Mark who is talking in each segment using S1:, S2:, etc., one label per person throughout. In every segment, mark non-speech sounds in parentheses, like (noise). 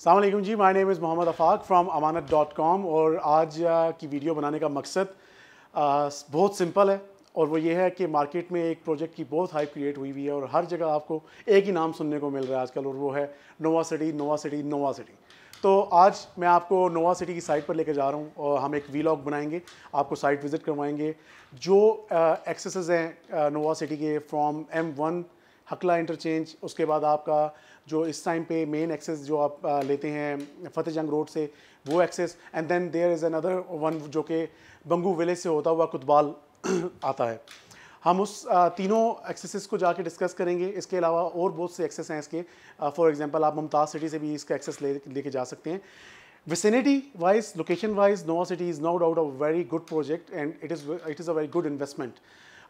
S1: Allam ji my name is Mohammad Afaq from Amanat dot com और आज की video बनाने का मकसद बहुत सिंपल है और वो ये है कि मार्केट में एक प्रोजेक्ट की बहुत हाइप क्रिएट हुई हुई है और हर जगह आपको एक ही नाम सुनने को मिल रहा है आजकल और वो है Nova City Nova City Nova City तो आज मैं आपको नोवा सिटी की साइट पर लेकर जा रहा हूँ और हम एक वीलॉग बनाएँगे, आपको साइट विज़िट करवाएँगे। जो एक्सेसेस हैं नोवा सिटी के from M one Hakla interchange उसके बाद आपका जो इस टाइम पे मेन एक्सेस जो आप लेते हैं फतेह जंग रोड से, वो access and then there is another one जो कि बंगू विलेज से होता हुआ कुतबाल (clears throat) आता है। हम उस तीनों एक्सेसेस को जाके डिस्कस करेंगे। इसके अलावा और बहुत से एक्सेस हैं इसके। फॉर एग्जांपल आप मुमताज़ सिटी से भी इसका एक्सेस ले, लेके जा सकते हैं। Vicinity wise location wise Nova City is no doubt a very good project and it is it is a very good investment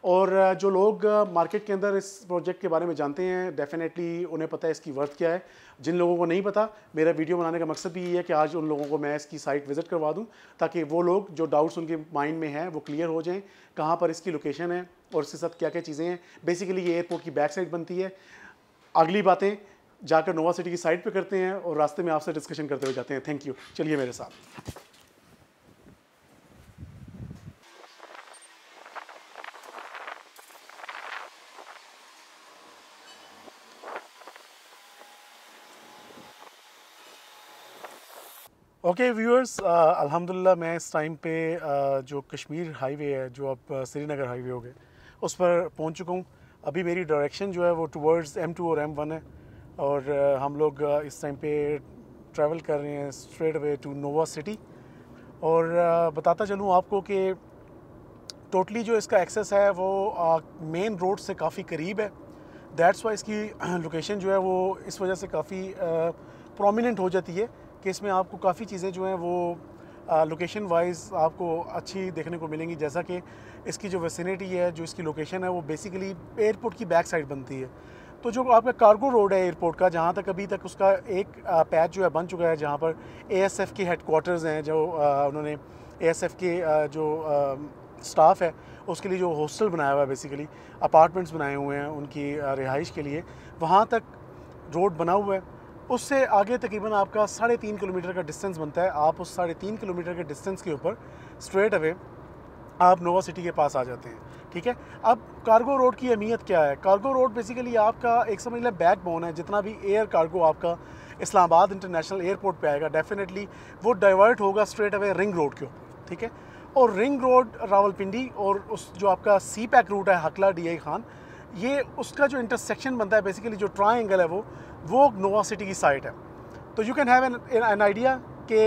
S1: और जो लोग मार्केट के अंदर इस प्रोजेक्ट के बारे में जानते हैं, डेफिनेटली उन्हें पता है इसकी वर्थ क्या है। जिन लोगों को नहीं पता, मेरा वीडियो बनाने का मकसद भी ये है कि आज उन लोगों को मैं इसकी साइट विज़िट करवा दूँ, ताकि वो लोग जो डाउट्स उनके माइंड में हैं, वो क्लियर हो जाएँ, कहाँ पर इसकी लोकेशन है और इसके साथ क्या क्या चीज़ें हैं। बेसिकली ये एयरपोर्ट की बैक साइड बनती है। अगली बातें जाकर नोवा सिटी की साइड पर करते हैं और रास्ते में आपसे डिस्कशन करते हुए जाते हैं। Thank you. चलिए मेरे साथ। ओके व्यूअर्स अल्हम्दुलिल्लाह मैं इस टाइम पे uh, जो कश्मीर हाईवे है जो अब uh, श्रीनगर हाईवे हो गए उस पर पहुँच चुका हूँ। अभी मेरी डायरेक्शन जो है वो टूवर्ड्स एम टू और एम वन है और uh, हम लोग uh, इस टाइम पे ट्रैवल कर रहे हैं straight way to Nova City और uh, बताता चलूँ आपको कि टोटली जो इसका एक्सेस है वो मेन uh, रोड से काफ़ी करीब है। दैट्स वाई इसकी लोकेशन जो है वो इस वजह से काफ़ी प्रोमिनेंट हो जाती है। कि इसमें आपको काफ़ी चीज़ें जो हैं वो लोकेशन वाइज आपको अच्छी देखने को मिलेंगी। जैसा कि इसकी जो वेसिनिटी है, जो इसकी लोकेशन है, वो बेसिकली एयरपोर्ट की बैक साइड बनती है। तो जो आपका कार्गो रोड है एयरपोर्ट का, जहाँ तक अभी तक उसका एक पैच जो है बन चुका है, जहाँ पर एएसएफ के हेडकोार्टर्स हैं, जो उन्होंने एएसएफ के जो स्टाफ है, उसके लिए जो हॉस्टल बनाया हुआ है बेसिकली अपार्टमेंट्स बनाए हुए हैं उनकी रिहाइश के लिए। वहाँ तक रोड बना हुआ है। उससे आगे तकरीबन आपका साढ़े तीन किलोमीटर का डिस्टेंस बनता है। आप उस साढ़े तीन किलोमीटर के डिस्टेंस के ऊपर स्ट्रेट अवे आप नोवा सिटी के पास आ जाते हैं, ठीक है? अब कार्गो रोड की अहमियत क्या है? कार्गो रोड बेसिकली आपका एक समझ लें बैक बोन है। जितना भी एयर कार्गो आपका इस्लामाबाद इंटरनेशनल एयरपोर्ट पे आएगा डेफिनेटली वो डाइवर्ट होगा स्ट्रेट अवे रिंग रोड के ऊपर, ठीक है? और रिंग रोड रावलपिंडी और उस जो आपका सी पैक रूट है, हकला डी आई खान, ये उसका जो इंटरसेक्शन बनता है बेसिकली जो ट्राइंगल है वो वो नोवा सिटी की साइट है। तो you can have an idea कि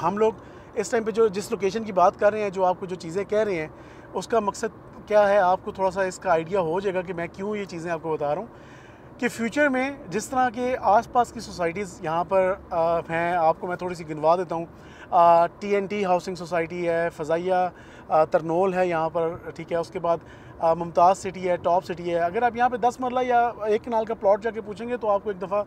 S1: हम लोग इस टाइम पे जो जिस लोकेशन की बात कर रहे हैं, जो आपको जो चीज़ें कह रहे हैं, उसका मकसद क्या है? आपको थोड़ा सा इसका आइडिया हो जाएगा कि मैं क्यों ये चीज़ें आपको बता रहा हूँ। कि फ्यूचर में जिस तरह के आसपास की सोसाइटीज़ यहाँ पर हैं, आपको मैं थोड़ी सी गिनवा देता हूँ। T N T housing society है फ़जाइया तरनोल है यहाँ पर, ठीक है, उसके बाद मुमताज़ सिटी है, टॉप सिटी है। अगर आप यहाँ पे दस मरला या एक कनाल का प्लॉट जाके पूछेंगे तो आपको एक दफ़ा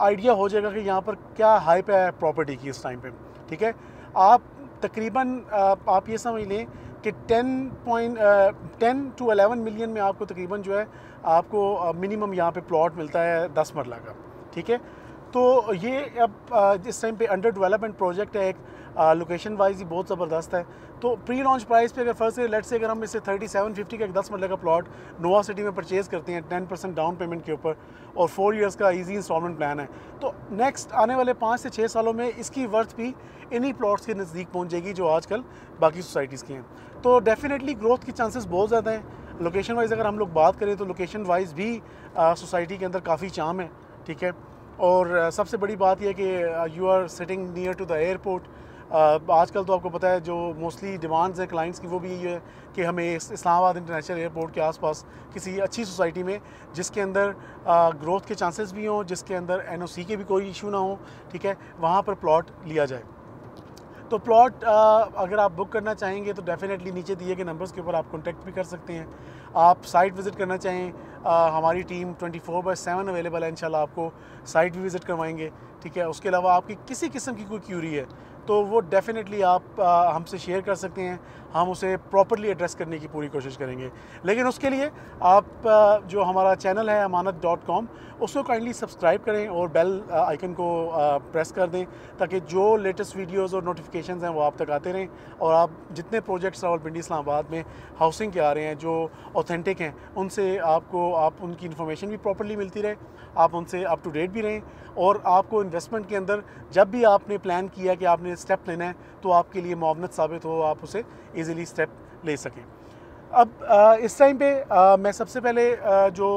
S1: आइडिया हो जाएगा कि यहाँ पर क्या हाइप है प्रॉपर्टी की इस टाइम पे। ठीक है? आप तकरीबन आप ये समझ लें कि ten point ten to eleven million में आपको तकरीबन जो है, आपको मिनिमम यहाँ पे प्लॉट मिलता है दस मरला का। ठीक है? तो ये अब इस टाइम पे अंडर डेवलपमेंट प्रोजेक्ट है एक लोकेशन वाइज ही बहुत ज़बरदस्त है। तो प्री लॉन्च प्राइस पे अगर फ़र्स्ट लेट से अगर हम इसे थर्टी सेवन फिफ्टी का एक दस मरल का प्लॉट नोवा सिटी में परचेज़ करते हैं टेन परसेंट डाउन पेमेंट के ऊपर और फोर इयर्स का इजी इंस्टॉलमेंट प्लान है। तो नेक्स्ट आने वाले पाँच से छः सालों में इसकी वर्थ भी इन्हीं प्लॉट्स के नज़दीक पहुँच जाएगी जो आजकल बाकी सोसाइटीज़ की हैं। तो डेफिनेटली ग्रोथ की चांसेस बहुत ज़्यादा हैं। लोकेशन वाइज अगर हम लोग बात करें तो लोकेशन वाइज भी सोसाइटी के अंदर काफ़ी चाम है, ठीक है? और सबसे बड़ी बात यह कि you are sitting near to the airport आजकल तो आपको पता है जो मोस्टली डिमांड्स हैं क्लाइंट्स की वो भी यही है कि हमें इस्लामाबाद इंटरनेशनल एयरपोर्ट के आसपास किसी अच्छी सोसाइटी में, जिसके अंदर ग्रोथ के चांसेस भी हों, जिसके अंदर एनओसी के भी कोई इशू ना हो, ठीक है, वहाँ पर प्लॉट लिया जाए। तो प्लॉट अगर आप बुक करना चाहेंगे तो डेफ़िनेटली नीचे दिए गए नंबर्स के ऊपर आप कॉन्टैक्ट भी कर सकते हैं। आप साइट विज़िट करना चाहें आ, हमारी team 24 four by seven available है इंशाल्लाह आपको साइट भी विज़िट करवाएँगे ठीक है? उसके अलावा आपकी किसी किस्म की कोई क्यूरी है तो वो डेफिनेटली आप हमसे शेयर कर सकते हैं। हम उसे प्रॉपरली एड्रेस करने की पूरी कोशिश करेंगे। लेकिन उसके लिए आप जो हमारा चैनल है अमानत डॉट कॉम उसको काइंडली सब्सक्राइब करें और बेल आइकन को प्रेस कर दें ताकि जो लेटेस्ट वीडियोस और नोटिफिकेशन हैं वो आप तक आते रहें और आप जितने प्रोजेक्ट्स रावलपिंडी इस्लामाबाद में हाउसिंग के आ रहे हैं, जो ऑथेंटिक हैं, उनसे आपको, आप उनकी इन्फॉर्मेशन भी प्रॉपरली मिलती रहे, आप उनसे अप टू डेट भी रहें और आपको इन्वेस्टमेंट के अंदर जब भी आपने प्लान किया कि आपने स्टेप लेना है तो आपके लिए मुआवनत साबित हो, आप उसे ईज़िली स्टेप ले सकें। अब इस टाइम पे मैं सबसे पहले जो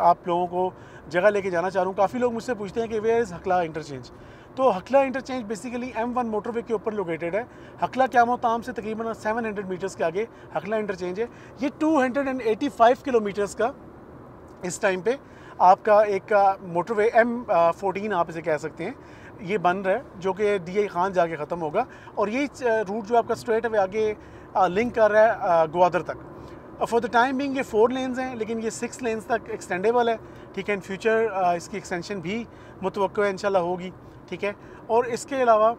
S1: आप लोगों को जगह लेके जाना चाह रहा हूँ, काफ़ी लोग मुझसे पूछते हैं कि वेयर इज़ हकला इंटरचेंज तो Hakla interchange basically M one motorway के ऊपर लोकेटेड है। हकला क्या ताम से तकरीबन 700 मीटर्स के आगे हकला इंटरचेंज है। ये 285 किलोमीटर्स का इस टाइम पे आपका एक मोटरवे एम फोर्टीन आप इसे कह सकते हैं। ये बन रहा है, जो कि डी खान जाके ख़त्म होगा और ये रूट जो आपका स्ट्रेट है आगे लिंक कर रहा है ग्वादर तक। फॉर द टाइम बिंग ये फोर लेन्स हैं, लेकिन ये सिक्स लेन्स तक एक्सटेंडेबल है, ठीक है? इन फ्यूचर इसकी एक्सटेंशन भी मुतव इंशाल्लाह होगी, ठीक है? और इसके अलावा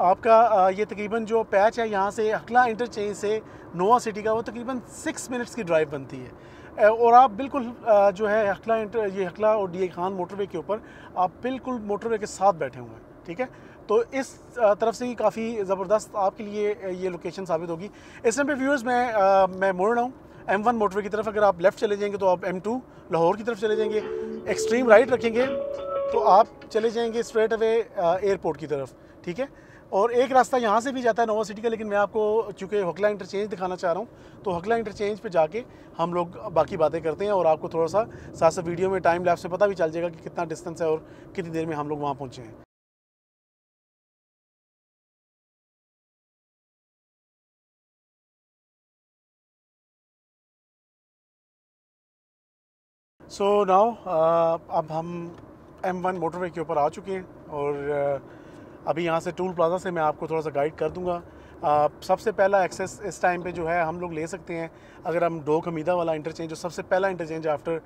S1: आपका ये तकरीबन जो पैच है, यहाँ से हकला इंटरचेंज से नोवा सिटी का, वो तकरीबन सिक्स मिनट्स की ड्राइव बनती है। और आप बिल्कुल जो है हकला ये हकला और डी खान मोटरवे के ऊपर आप बिल्कुल मोटरवे के साथ बैठे हुए हैं ठीक है? तो इस तरफ़ से ही काफ़ी ज़बरदस्त आपके लिए ये लोकेशन साबित होगी। इस टाइम पे व्यूअर्स मैं आ, मैं मुड़ रहा हूँ। एम वन मोटरवे की तरफ़ अगर आप लेफ़्ट चले जाएँगे तो आप एम टू लाहौर की तरफ़ चले जाएँगे। एक्सट्रीम राइट रखेंगे तो आप चले जाएँगे स्ट्रेट अवे एयरपोर्ट की तरफ़ ठीक है? और एक रास्ता यहाँ से भी जाता है नोवा सिटी का लेकिन मैं आपको चूँकि हकला इंटरचेंज दिखाना चाह रहा हूँ तो हकला इंटरचेंज पे जाके हम लोग बाकी बातें करते हैं और आपको थोड़ा सा साथ साथ वीडियो में टाइम लैप से पता भी चल जाएगा कि कितना डिस्टेंस है और कितनी देर में हम लोग वहाँ पहुँचे हैं। सो so नाउ uh, अब हम एम वन मोटरवे के ऊपर आ चुके हैं और uh, अभी यहाँ से टूल प्लाजा से मैं आपको थोड़ा सा गाइड कर दूँगा। सबसे पहला एक्सेस इस टाइम पे जो है, हम लोग ले सकते हैं। अगर हम डो खमीदा वाला इंटरचेंज जो सबसे पहला interchange after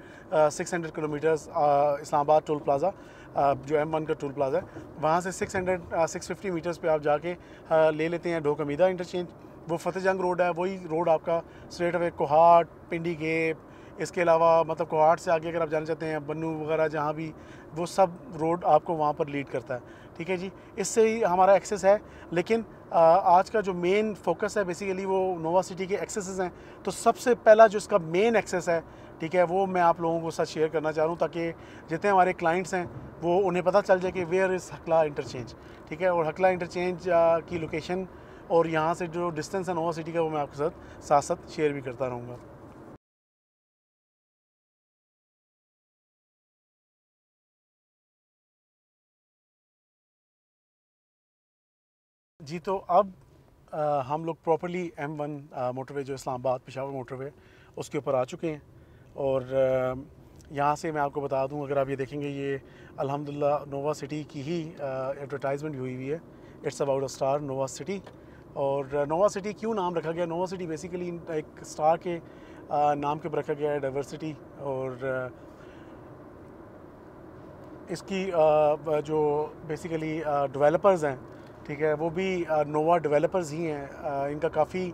S1: six hundred kilometres Islamabad toll plaza जो एम वन का टोल प्लाजा है, वहाँ से six hundred six fifty metres पे आप जाके ले लेते हैं डो खमीदा इंटरचेंज वो फतेह जंग रोड है, वही रोड आपका straight away Kohat, Pindi gap, इसके अलावा मतलब कोहाट से आगे अगर आप जाना चाहते हैं, बन्नू वगैरह जहाँ भी, वो सब रोड आपको वहाँ पर लीड करता है। ठीक है जी? इससे ही हमारा एक्सेस है, लेकिन आज का जो मेन फोकस है बेसिकली वो नोवा सिटी के एक्सेसेस हैं। तो सबसे पहला जो इसका मेन एक्सेस है, ठीक है, वो मैं आप लोगों को साथ शेयर करना चाह रहा हूँ, ताकि जितने हमारे क्लाइंट्स हैं, वो उन्हें पता चल जाए कि वेयर इज़ हकला इंटरचेंज ठीक है? और हकला इंटरचेंज की लोकेशन और यहाँ से जो डिस्टेंस है नोवा सिटी का, वो मैं आपके साथ साथ साथ शेयर भी करता रहूँगा। जी तो अब आ, हम लोग प्रॉपरली एम वन मोटरवे जो इस्लामाबाद पेशावर मोटरवे उसके ऊपर आ चुके हैं। और यहाँ से मैं आपको बता दूँ अगर आप ये देखेंगे ये अल्हम्दुलिल्लाह नोवा सिटी की ही एडवर्टाइजमेंट हुई हुई है। It's about a star Nova City. और नोवा सिटी क्यों नाम रखा गया? नोवा सिटी बेसिकली एक स्टार के आ, नाम के ऊपर रखा गया है डाइवर्सिटी और इसकी आ, जो बेसिकली डेवलपर्स हैं ठीक है, वो भी नोवा डेवलपर्स ही हैं। इनका काफ़ी,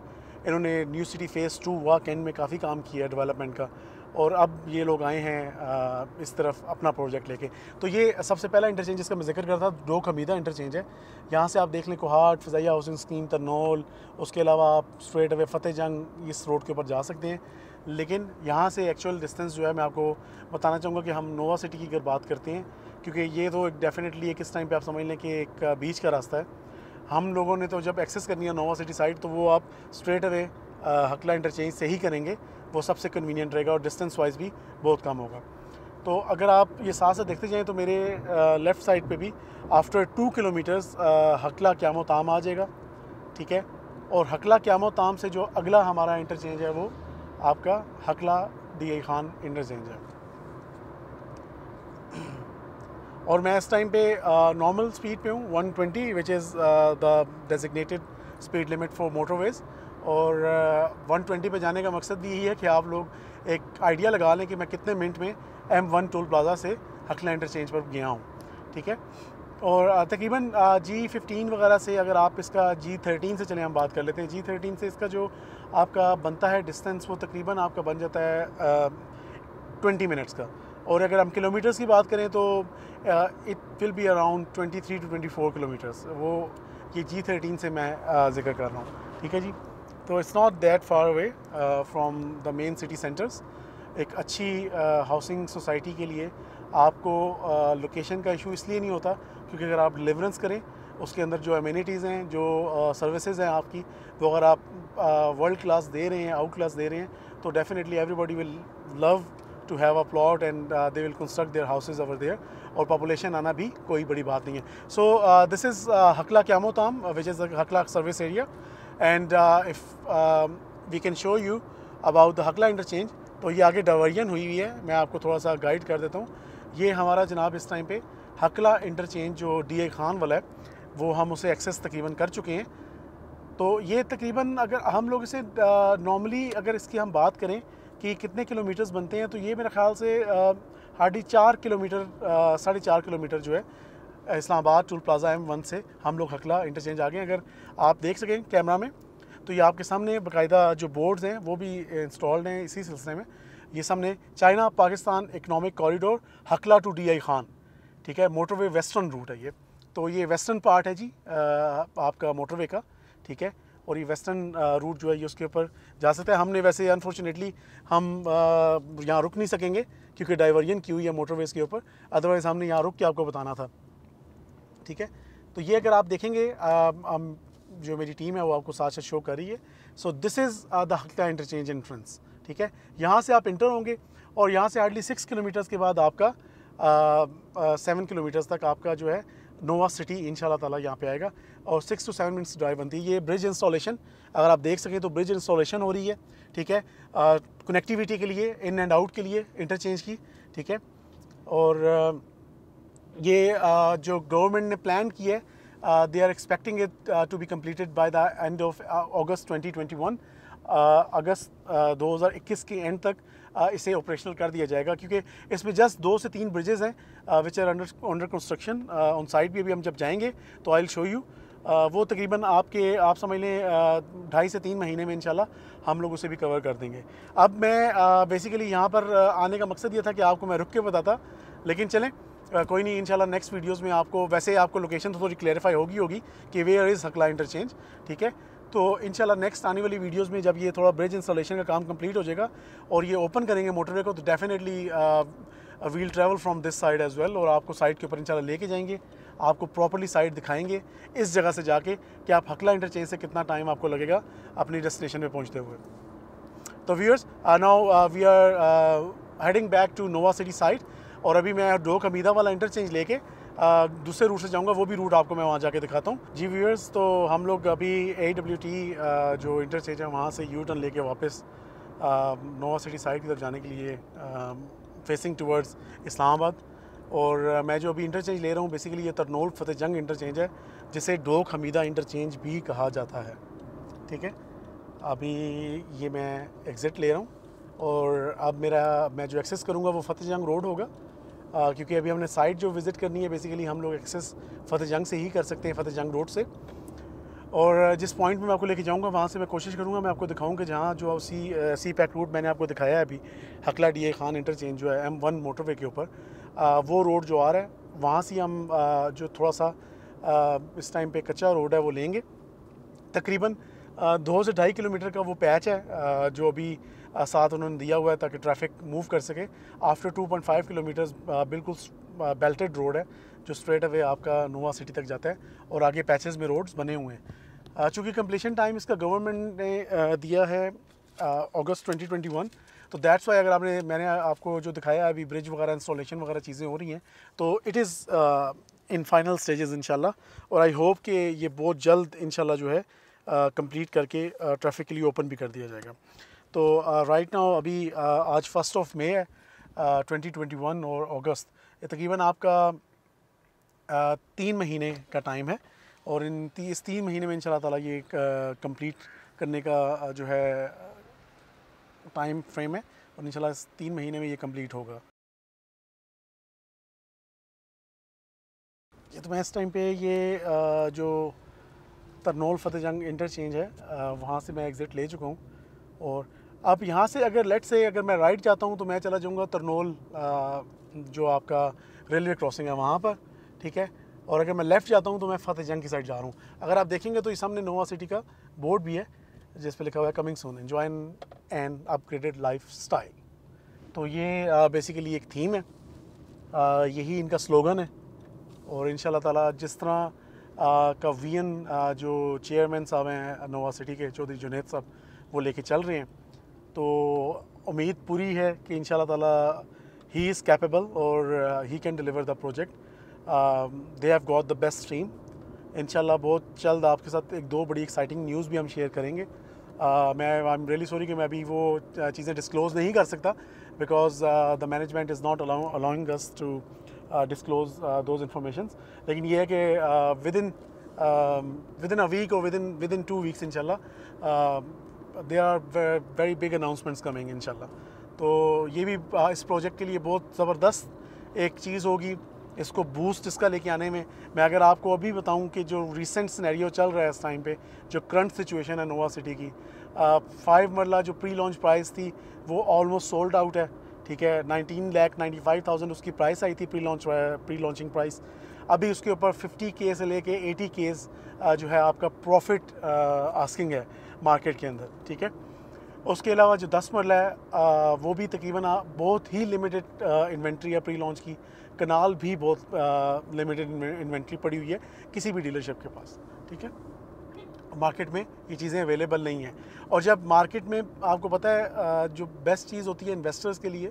S1: इन्होंने न्यू सिटी फ़ेज़ टू वाक एंड में काफ़ी काम किया है डेवलपमेंट का। और अब ये लोग आए हैं इस तरफ़ अपना प्रोजेक्ट लेके। तो ये सबसे पहला इंटरचेंज जिसका मैं ज़िक्र करता दो खमीदा इंटरचेंज है। यहाँ से आप देख लें, कोहाट फ़जाइया हाउसिंग स्कीम तरनोल उसके अलावा आप स्ट्रेट अवे फ़तेह जंग इस रोड के ऊपर जा सकते हैं। लेकिन यहाँ से एक्चुअल डिस्टेंस जो है, मैं आपको बताना चाहूँगा कि हम नोवा सिटी की अगर बात करते हैं क्योंकि ये तो एक डेफिनेटली एक इस टाइम पे आप समझ लें कि एक बीच का रास्ता है। हम लोगों ने तो जब एक्सेस करनी है नोवा सिटी साइड तो वो आप स्ट्रेट अवे हकला इंटरचेंज से ही करेंगे। वो सबसे कन्वीनियंट रहेगा और डिस्टेंस वाइज भी बहुत कम होगा। तो अगर आप ये साथ साथ देखते जाएँ तो मेरे लेफ़्ट साइड पे भी आफ्टर टू किलोमीटर्स हकला क्यामो ताम आ जाएगा। ठीक है? और हकला क्यामो ताम से जो अगला हमारा इंटरचेंज है वो आपका हकला डी खान इंटरचेंज है। और मैं इस टाइम पे नॉर्मल स्पीड पे हूँ 120 twenty which is the designated speed limit for motorways और uh, 120 पे जाने का मकसद भी यही है कि आप लोग एक आइडिया लगा लें कि मैं कितने मिनट में एम वन टोल प्लाज़ा से हकला इंटरचेंज पर गया हूँ ठीक है? और uh, तकरीबन जी फिफ्टीन वगैरह से अगर आप इसका जी थर्टीन से चले हम बात कर लेते हैं। जी थर्टीन से इसका जो आपका बनता है डिस्टेंस वो तकरीबन आपका बन जाता है ट्वेंटी uh, मिनट्स का। और अगर हम किलोमीटर्स की बात करें तो it will be around twenty three to twenty four kilometres वो ये जी थर्टीन से मैं ज़िक्र कर रहा हूँ। ठीक है जी? तो it's not that far away from the main city centres एक अच्छी हाउसिंग uh, सोसाइटी के लिए आपको लोकेशन uh, का इशू इसलिए नहीं होता क्योंकि अगर आप डिलीवरेंस करें उसके अंदर जो अम्यूनिटीज़ हैं जो सर्विसेज़ uh, हैं आपकी वो अगर आप वर्ल्ड क्लास दे रहे हैं आउट क्लास दे रहे हैं तो definitely everybody will love to have a plot and they will construct their houses over there और पॉपुलेशन आना भी कोई बड़ी बात नहीं है। So this is Hakla क्यामोताम which is Hakla service area and if we can show you about the Hakla interchange तो ये आगे डावर्जन हुई हुई है। मैं आपको थोड़ा सा गाइड कर देता हूँ। ये हमारा जनाब इस टाइम पे हकला इंटरचेंज जो डी ए खान वाला है, वो हम उसे एक्सेस तकरीबन कर चुके हैं। तो ये तकरीबन अगर हम लोग इसे नॉर्मली अगर इसकी हम बात करें कि कितने किलोमीटर्स बनते हैं तो ये मेरे ख्याल से हार्डी चार किलोमीटर साढ़े चार किलोमीटर जो है, Islamabad, toll plaza M one से हम लोग हकला इंटरचेंज आ गए अगर आप देख सकें कैमरा में तो ये आपके सामने बाकायदा जो बोर्ड्स हैं, वो भी इंस्टॉल्ड हैं इसी सिलसिले में। ये सामने China Pakistan economic corridor, Hakla to D I Khan, ठीक है, मोटरवे वेस्टर्न रूट है ये। तो ये वेस्टर्न पार्ट है जी आपका मोटरवे का, ठीक है। और ये वेस्टर्न रूट जो है ये उसके ऊपर जा सकता है। हमने वैसे अनफॉर्चुनेटली हम यहाँ रुक नहीं सकेंगे क्योंकि डाइवर्जन की हुई है मोटरवेज़ के ऊपर। अदरवाइज़ हमने यहाँ रुक के आपको बताना था। ठीक है? तो ये अगर आप देखेंगे आ, जो मेरी टीम है वो आपको साथ साथ शो कर रही है। So this is the Hakla interchange entrance ठीक है? यहाँ से आप इंटर होंगे और यहाँ से हार्डली सिक्स किलोमीटर्स के बाद आपका सेवन किलोमीटर्स तक आपका जो है नोवा सिटी इन ताला यहाँ पे आएगा और six to seven minutes drive बनती है। ये ब्रिज इंस्टॉलेशन अगर आप देख सकें तो ब्रिज इंस्टॉलेशन हो रही है ठीक है? कनेक्टिविटी के लिए इन एंड आउट के लिए इंटरचेंज की ठीक है? और आ, ये आ, जो गवर्नमेंट ने प्लान किया है they are expecting it to be completed by the end of August 2021 अगस्त 2021 के एंड तक इसे ऑपरेशनल कर दिया जाएगा क्योंकि इसमें जस्ट दो से तीन ब्रिजेज़ हैं which are under construction on side भी अभी हम जब जाएँगे तो आई विल शो यू वो तकरीबन आपके, आप समझ लें ढाई से तीन महीने में इंशाल्लाह हम लोग उसे भी कवर कर देंगे. अब मैं बेसिकली यहाँ पर आने का मकसद ये था कि आपको मैं रुक के बताता, लेकिन चलें कोई नहीं, इंशाल्लाह नेक्स्ट वीडियोस में आपको, वैसे आपको लोकेशन तो थोड़ी क्लैरिफाई होगी होगी कि वेयर इज़ हकला इंटरचेंज ठीक है? तो इंशाल्लाह नेक्स्ट आने वाली वीडियोस में जब ये थोड़ा ब्रिज इंस्टॉलेशन का काम कंप्लीट हो जाएगा और ये ओपन करेंगे मोटरवे को तो definitely we'll travel from this side as well और आपको साइड के ऊपर इंशाल्लाह लेके जाएँगे। आपको प्रॉपरली साइड दिखाएँगे। इस जगह से जाके कि आप हकला इंटरचेंज से कितना टाइम आपको लगेगा अपनी डेस्टिनेशन पे पहुँचते हुए। तो viewers now we are heading back to Nova City side और अभी मैं डोक अमीदा वाला इंटरचेंज लेके दूसरे रूट से जाऊँगा, वो भी रूट आपको मैं वहाँ जाके दिखाता हूँ। जी व्यूअर्स तो हम लोग अभी ए डब्ल्यू टी जो इंटरचेंज है, वहाँ से यू टर्न लेके वापस नोवा सिटी साइड की तरफ़ जाने के लिए फेसिंग टूवर्ड्स इस्लामाबाद और मैं जो अभी इंटरचेंज ले रहा हूँ बेसिकली ये तरनोल फतेह जंग इंटरचेंज है जिसे डोक हमीदा इंटरचेंज भी कहा जाता है। ठीक है? अभी ये मैं एग्ज़िट ले रहा हूँ और अब मेरा मैं जो एक्सेस करूँगा वो फतेह जंग रोड होगा। आ, क्योंकि अभी हमने साइट जो विज़िट करनी है बेसिकली हम लोग एक्सेस फतेह जंग से ही कर सकते हैं फतेह जंग रोड से। और जिस पॉइंट में मैं आपको लेके जाऊँगा वहाँ से मैं कोशिश करूँगा मैं आपको दिखाऊँ कि जहाँ जो सी सी पैक रूट मैंने आपको दिखाया है अभी Hakla D A Khan interchange जो है एम वन मोटरवे के ऊपर वो रोड जो आ रहा है वहाँ से हम आ, जो थोड़ा सा आ, इस टाइम पे कच्चा रोड है वो लेंगे। तकरीबन दो से ढाई किलोमीटर का वो पैच है जो अभी साथ उन्होंने दिया हुआ है ताकि ट्रैफ़िक मूव कर सके। आफ्टर 2.5 किलोमीटर्स बिल्कुल बेल्टेड रोड है जो स्ट्रेट अवे आपका नोवा सिटी तक जाता है और आगे पैचेस में रोड्स बने हुए हैं। चूँकि कम्प्लीशन टाइम इसका गवर्नमेंट ने दिया है अगस्त 2021 तो दैट्स वाई अगर आपने मैंने आपको जो दिखाया अभी ब्रिज वगैरह इंस्टॉलेशन वगैरह चीज़ें हो रही हैं तो it is in final stages इंशाल्लाह और आई होप कि ये बहुत जल्द इंशाल्लाह जो है कंप्लीट uh, करके ट्रैफ़िक uh, के लिए ओपन भी कर दिया जाएगा। तो राइट uh, नाउ अभी uh, आज फ़र्स्ट ऑफ़ मे है ट्वेंटी ट्वेंटी वन और अगस्त तकरीबन आपका uh, तीन महीने का टाइम है। और इन ती, इस तीन महीने में इन ताला ये कंप्लीट करने का जो है टाइम फ्रेम है और इन इस तीन महीने में ये कंप्लीट होगा। ये तो मैं इस टाइम पे ये जो तरनोल फतेह जंग इंटरचेंज है वहाँ से मैं एग्ज़िट ले चुका हूँ और अब यहाँ से अगर लेट से अगर मैं राइट जाता हूँ तो मैं चला जाऊँगा तरनोल जो आपका रेलवे क्रॉसिंग है वहाँ पर ठीक है? और अगर मैं लेफ़्ट जाता हूँ तो मैं फतेह जंग की साइड जा रहा हूँ। अगर आप देखेंगे तो ये सामने नोवा सिटी का बोर्ड भी है जिस पर लिखा हुआ है coming soon enjoy and upgraded lifestyle तो ये बेसिकली एक थीम है। आ, यही इनका स्लोगन है। और इन ताला जिस तरह का वी एन जो चेयरमैन साहब हैं नोवा सिटी के चौधरी जुनेद साहब वो लेके चल रहे हैं। तो उम्मीद पूरी है कि इन ताला ही इज़ कैपेबल और he can deliver the project they have got the best team in बहुत जल्द आपके साथ एक दो बड़ी एक्साइटिंग न्यूज़ भी हम शेयर करेंगे। Uh, मैं आई एम रियली सॉरी कि मैं अभी वो चीज़ें डिस्क्लोज़ नहीं कर सकता because the management is not allowing us to disclose those information लेकिन ये है कि within within a week और within within two weeks इनशाला they are very big announcements coming इनशाला तो ये भी uh, इस प्रोजेक्ट के लिए बहुत ज़बरदस्त एक चीज़ होगी। इसको बूस्ट इसका लेके आने में मैं अगर आपको अभी बताऊँ कि जो रिसेंट सिनेरियो चल रहा है इस टाइम पे जो करंट सिचुएशन है नोवा सिटी की फाइव मरला जो प्री लॉन्च प्राइस थी वो ऑलमोस्ट सोल्ड आउट है ठीक है? 19 लाख 95,000 उसकी प्राइस आई थी pre launch pre launching price अभी उसके ऊपर 50 के से लेके 80 केस जो है आपका प्रॉफिट आस्किंग है मार्केट के अंदर ठीक है? उसके अलावा जो दस मरला है आ, वो भी तकरीबन बहुत ही लिमिटेड इन्वेंट्री है प्री लॉन्च की। कनाल भी बहुत लिमिटेड इन्वेंट्री पड़ी हुई है किसी भी डीलरशिप के पास, ठीक है? मार्केट में ये चीज़ें अवेलेबल नहीं हैं। और जब मार्केट में आपको पता है जो बेस्ट चीज़ होती है इन्वेस्टर्स के लिए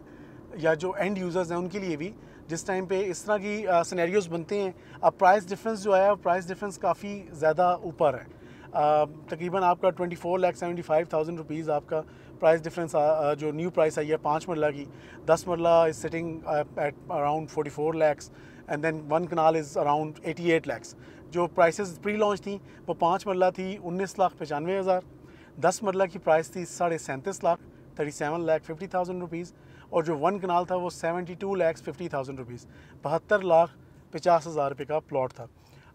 S1: या जो एंड यूज़र्स हैं उनके लिए भी, जिस टाइम पे इस तरह की सिनेरियोज बनते हैं, अब प्राइस डिफरेंस जो है प्राइस डिफरेंस काफ़ी ज़्यादा ऊपर है। तकरीबन आपका twenty four lakh seventy five thousand rupees आपका प्राइस डिफरेंस जो न्यू प्राइस आई है पाँच मरला की, दस marla is sitting at around forty four lakhs and then one kanal is around eighty eight lakhs जो प्राइसेस प्री लॉन्च थी, वो पाँच मरला थी उन्नीस लाख पचानवे हज़ार, दस मरला की प्राइस थी साढ़े सैंतीस lakh thirty seven lakh fifty thousand rupees और जो वन कनाल था वो seventy two lakhs fifty thousand rupees बहत्तर लाख पचास हज़ार रुपये का प्लॉट था।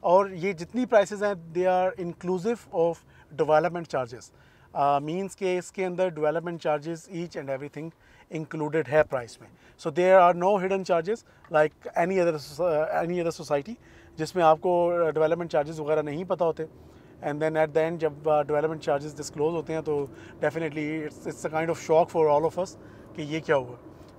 S1: और ये जितनी प्राइसेस हैं they are inclusive of development charges means के इसके अंदर development charges each and everything included है प्राइस में. So there are no hidden charges like any other any other society जिसमें आपको डेवलपमेंट चार्जेस वगैरह नहीं पता होते. And then at the end जब डेवलपमेंट चार्जेस डिस्क्लोज होते हैं तो definitely it's it's a kind of shock for all of us कि ये क्या हुआ.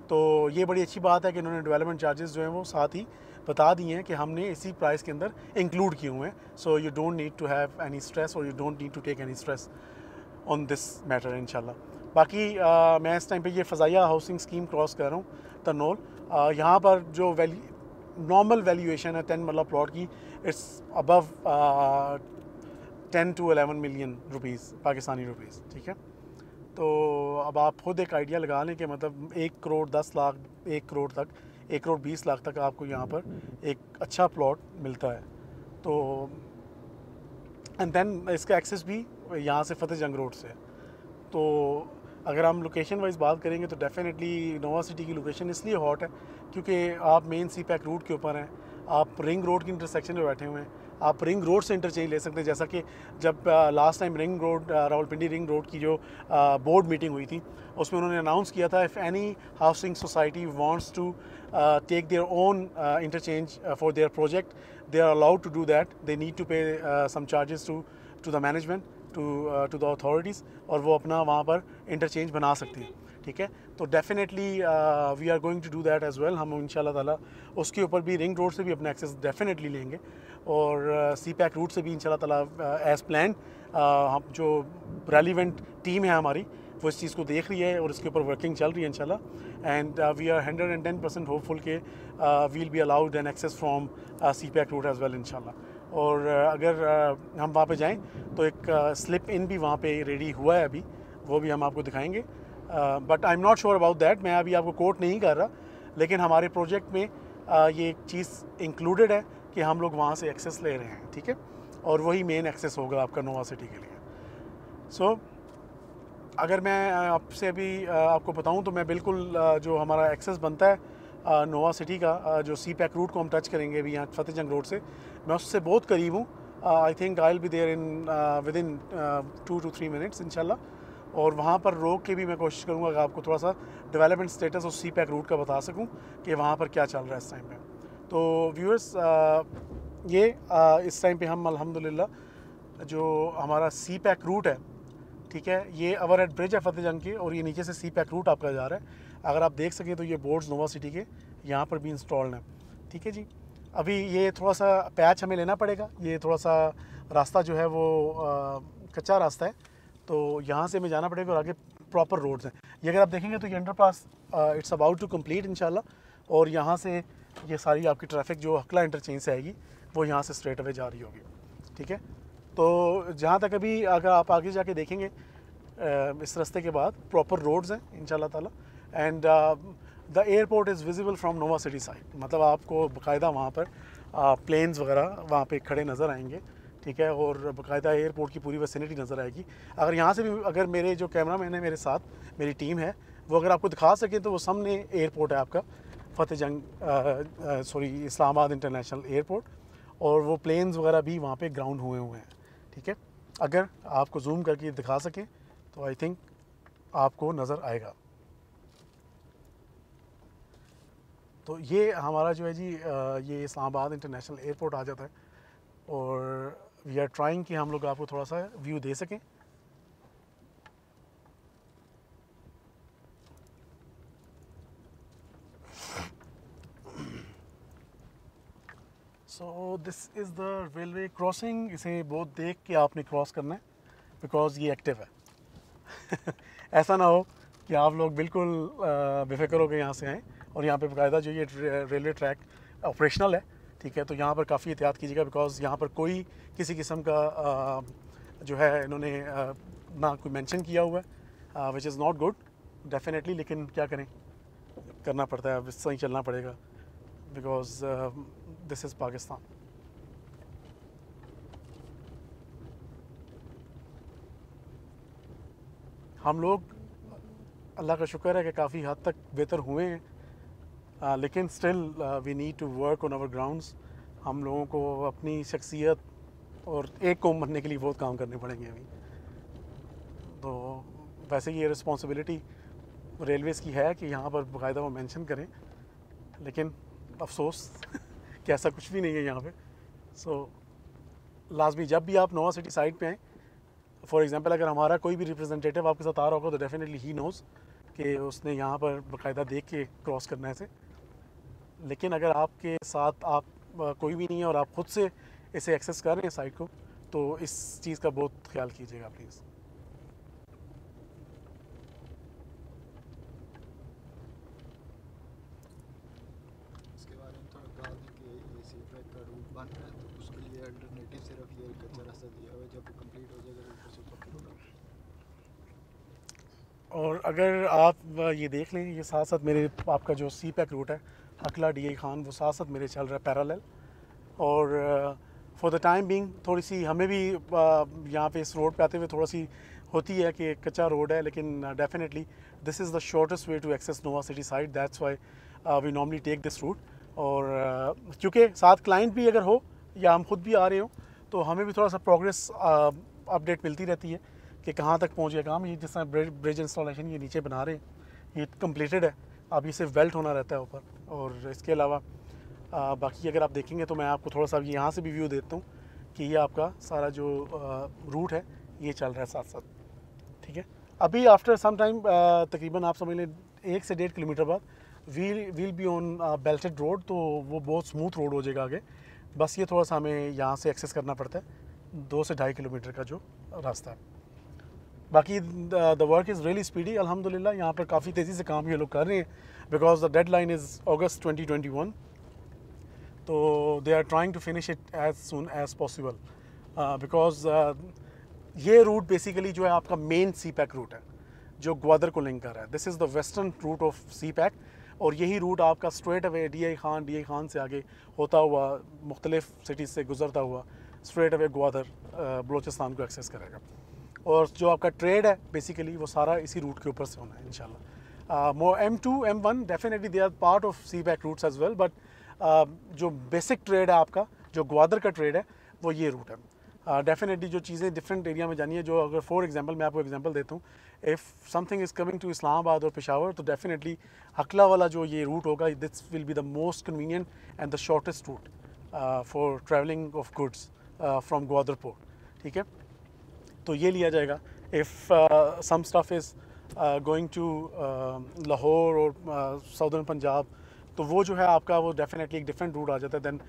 S1: तो ये बड़ी अच्छी बात है कि इन्होंने डेवलपमेंट चार्जेस जो हैं वो साथ ही बता दिए हैं कि हमने इसी प्राइस के अंदर इंक्लूड किए हुए हैं. So you don't need to have any stress और you don't need to take any stress on this matter in बाकी आ, मैं इस टाइम पे ये फ़जाइया हाउसिंग स्कीम क्रॉस कर रहा हूँ तनोल यहाँ पर जो वैल्यू नॉर्मल वैल्यूएशन है टेन मतलब प्लॉट की it's above ten to eleven million rupees Pakistani rupees ठीक है? तो अब आप खुद एक आइडिया लगा लें कि मतलब एक करोड़ दस लाख एक करोड़ तक एक करोड़ बीस लाख तक आपको यहाँ पर एक अच्छा प्लॉट मिलता है। तो एंड देन इसका एक्सेस भी यहाँ से फतेह जंग रोड से। तो अगर हम लोकेशन वाइज बात करेंगे तो डेफिनेटली नोवा सिटी की लोकेशन इसलिए हॉट है क्योंकि आप मेन सी पैक रूट के ऊपर हैं। आप रिंग रोड की इंटरसेक्शन में बैठे हुए हैं। आप रिंग रोड से इंटरचेंज ले सकते हैं। जैसा कि जब last time ring road Rawalpindi ring road की जो बोर्ड मीटिंग हुई थी, उसमें उन्होंने अनाउंस किया था if any housing society wants to take their own interchange for their project they are allowed to do that they need to pay some charges to to the management to to the authorities और वो अपना वहाँ पर interchange बना सकती हैं, ठीक है? तो definitely we are going to do that as well हम इन ताला उसके ऊपर भी रिंग रोड से भी अपना एक्सेस डेफिनेटली लेंगे और सी पैक रूट से भी इन ताला एज़ प्लान हम जो रेलिवेंट टीम है हमारी, वो इस चीज़ को देख रही है और इसके ऊपर वर्किंग चल रही है इनशाला and we are hundred and ten percent hopeful के we'll be allowed an access from CPEC route as well इनशाला और अगर हम वहाँ पे जाएँ तो एक स्लिप इन भी वहाँ पे रेडी हुआ है अभी। वो भी हम आपको दिखाएँगे। But I am not sure about that मैं अभी आपको कोट नहीं कर रहा। लेकिन हमारे प्रोजेक्ट में ये एक चीज़ इंक्लूडेड है कि हम लोग वहाँ से एक्सेस ले रहे हैं ठीक है? और वही मेन एक्सेस होगा आपका नोवा सिटी के लिए। सो so, अगर मैं आपसे अभी आपको बताऊँ तो मैं बिल्कुल जो हमारा एक्सेस बनता है नोवा सिटी का जो सी पैक रूट को हम टच करेंगे अभी यहाँ फतेह जंग रोड से मैं उससे बहुत करीब हूँ। I think I be there in within two two three minutes इनशाला और वहाँ पर रोक के भी मैं कोशिश करूँगा कि आपको थोड़ा सा डेवलपमेंट स्टेटस और सी पैक रूट का बता सकूँ कि वहाँ पर क्या चल रहा है इस टाइम पे। तो व्यूअर्स ये आ, इस टाइम पे हम अल्हम्दुलिल्लाह जो हमारा सी पैक रूट है ठीक है ये अवर एट ब्रिज है फतेह जंग के और ये नीचे से सी पैक रूट आपका जा रहा है। अगर आप देख सकें तो ये बोर्ड्स नोवा सिटी के यहाँ पर भी इंस्टॉल्ड हैं। ठीक है जी? अभी ये थोड़ा सा पैच हमें लेना पड़ेगा। ये थोड़ा सा रास्ता जो है वो आ, कच्चा रास्ता है। तो यहाँ से हमें जाना पड़ेगा और आगे प्रॉपर रोड्स हैं। ये अगर आप देखेंगे तो ये underpass it's about to complete in और यहाँ से ये सारी आपकी ट्रैफ़िक जो हकला इंटरचेंज से आएगी वो यहाँ से स्ट्रेट अवे जा रही होगी। ठीक है? तो जहाँ तक अभी अगर आप आगे जाके देखेंगे इस रास्ते के बाद प्रॉपर रोड्स हैं इन ताला। And the airport is visible from Nova City side मतलब आपको बाकायदा वहाँ पर प्लेन्स वगैरह वहाँ पे खड़े नज़र आएँगे, ठीक है? और बाकायदा एयरपोर्ट की पूरी वैसिनिटी नज़र आएगी। अगर यहाँ से भी, अगर मेरे जो कैमरा मैन है, मेरे साथ, मेरी टीम है, वो अगर आपको दिखा सके तो वो सामने एयरपोर्ट है आपका, फ़तेह जंग सॉरी इस्लामाबाद इंटरनेशनल एयरपोर्ट और वो प्लेन्स वगैरह भी वहाँ पे ग्राउंड हुए हुए हैं, ठीक है? अगर आपको जूम करके दिखा सकें तो आई थिंक आपको नज़र आएगा। तो ये हमारा जो है जी ये इस्लामाबाद इंटरनेशनल एयरपोर्ट आ जाता है। और वी आर ट्राइंग कि हम लोग आपको थोड़ा सा व्यू दे सकें। So this is the railway crossing इसे बहुत देख के आपने क्रॉस करना है बिकॉज़ ये एक्टिव है। (laughs) ऐसा ना हो कि आप लोग बिल्कुल बेफिक्र हो के यहाँ से आएँ। और यहाँ पे बाकायदा जो ये रेलवे ट्रैक ऑपरेशनल है, ठीक है? तो यहाँ पर काफ़ी एहतियात कीजिएगा बिकॉज़ यहाँ पर कोई किसी किस्म का जो है, इन्होंने ना कोई मेंशन किया हुआ है which is not good definitely लेकिन क्या करें? करना पड़ता है, अब सही चलना पड़ेगा बिकॉज़ दिस इज़ पाकिस्तान हम लोग, अल्लाह का शुक्र है कि काफ़ी हद तक बेहतर हुए हैं। लेकिन still we need to work on our grounds हम लोगों को अपनी शख्सियत और एक कौम बनने के लिए बहुत काम करने पड़ेंगे अभी। तो वैसे ये रिस्पॉन्सिबिलिटी रेलवेज़ की है कि यहाँ पर बाकायदा वो मेंशन करें। लेकिन अफसोस (laughs) कि ऐसा कुछ भी नहीं है यहाँ पे। सो so, लाजमी जब भी आप नोवा सिटी साइड पे आएँ फॉर एग्ज़ाम्पल अगर हमारा कोई भी रिप्रेजेंटेटिव आपके साथ आ रहा होगा तो डेफिनेटली ही नोज़ कि उसने यहाँ पर बाकायदा देख के क्रॉस करना है इसे। लेकिन अगर आपके साथ आप कोई भी नहीं है और आप ख़ुद से इसे एक्सेस कर रहे हैं साइट को तो इस चीज़ का बहुत ख्याल कीजिएगा प्लीज़ और अगर आप ये देख लें ये साथ साथ मेरे आपका जो सी पैक रूट है अकला डी आई खान वो साथ साथ मेरे चल रहा है पैरालेल और फॉर द टाइम बिंग थोड़ी सी हमें भी यहाँ पे इस रोड पे आते हुए थोड़ा सी होती है कि कच्चा रोड है लेकिन definitely this is the shortest way to access Nova City side that's why we normally take this route और uh, क्योंकि साथ क्लाइंट भी अगर हो या हम खुद भी आ रहे हो तो हमें भी थोड़ा सा प्रोग्रेस अपडेट uh, मिलती रहती है कि कहाँ तक पहुँच गया काम ये जिस तरह ब्रिज इंस्टॉलेशन ये नीचे बना रहे हैं ये कम्प्लीटेड है। अभी सिर्फ़ वेल्ट होना रहता है ऊपर। और इसके अलावा बाकी अगर आप देखेंगे तो मैं आपको थोड़ा सा यहाँ से भी व्यू देता हूँ कि ये आपका सारा जो रूट है, ये चल रहा है साथ साथ ठीक है? अभी आफ्टर सम टाइम तकरीबन आप समझ लें, एक से डेढ़ किलोमीटर बाद we'll we'll be on belted road तो वो बहुत स्मूथ रोड हो जाएगा आगे। बस ये थोड़ा सा हमें यहाँ से एक्सेस करना पड़ता है, दो से ढाई किलोमीटर का जो रास्ता है। बाकी the work is really speedy अलहमदिल्ला यहाँ पर काफ़ी तेज़ी से काम ये लोग कर रहे हैं because the deadline is August twenty twenty one तो they are trying to finish it as soon as possible because ये रूट बेसिकली जो है आपका मेन सी पैक रूट है, जो ग्वादर को लिंक कर रहा है। This is the western route of CPEC और यही रूट आपका straight away D I Khan D I Khan से आगे होता हुआ, मुख्तलिफ़ सिटीज़ से गुजरता हुआ स्ट्रेट अवे ग्वादर बलोचिस्तान को एक्सेस करेगा। और जो आपका ट्रेड है बेसिकली वो सारा इसी रूट के ऊपर से होना है in more M two M one definitely they are part of CPEC routes as well but जो बेसिक ट्रेड है आपका जो ग्वादर का ट्रेड है वो ये रूट है. डेफिनेटली uh, जो चीज़ें डिफरेंट एरिया में जानी है जो अगर फॉर एग्जांपल मैं आपको एग्जांपल देता हूँ if something is coming to Islamabad और पेशावर तो डेफिनेटली हकला वाला जो ये रूट होगा this will be the most convenient and the shortest route for travelling of goods from Gwadar port ठीक है? तो ये लिया जाएगा। If some stuff is going to Lahore और साउदर्न पंजाब तो वो जो है आपका वो डेफिनेटली एक डिफरेंट रूट आ जाता है। Then